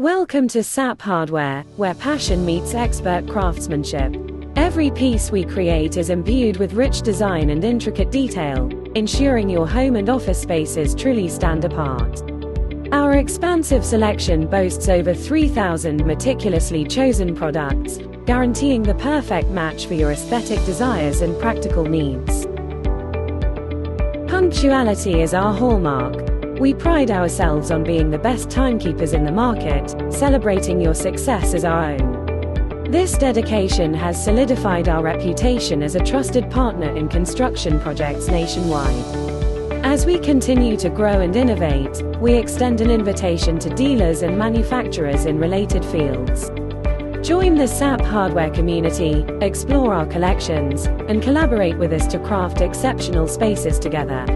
Welcome to SAP Hardware, where passion meets expert craftsmanship. Every piece we create is imbued with rich design and intricate detail, ensuring your home and office spaces truly stand apart. Our expansive selection boasts over 3,000 meticulously chosen products, guaranteeing the perfect match for your aesthetic desires and practical needs. Punctuality is our hallmark, we pride ourselves on being the best timekeepers in the market, celebrating your success as our own. This dedication has solidified our reputation as a trusted partner in construction projects nationwide. As we continue to grow and innovate, we extend an invitation to dealers and manufacturers in related fields. Join the SAP hardware community, explore our collections, and collaborate with us to craft exceptional spaces together.